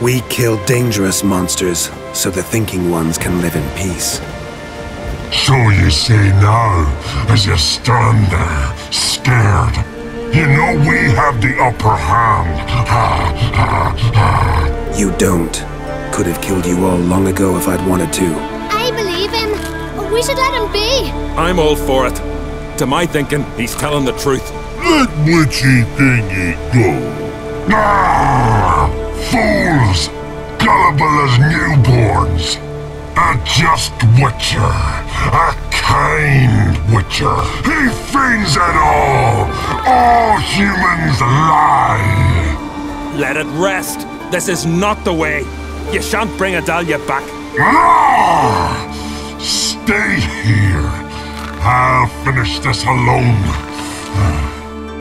We kill dangerous monsters, so the thinking ones can live in peace. So you say now, as you stand there, scared. You know we have the upper hand. Ha, ha, ha. You don't. Could have killed you all long ago if I'd wanted to. I believe him. We should let him be. I'm all for it. To my thinking, he's telling the truth. Let witchy thingy go. Ah, fools! As newborns. A just witcher. A kind witcher. He feigns it all. All humans lie. Let it rest. This is not the way. You shan't bring Adalia back. Ah! Stay here. I'll finish this alone.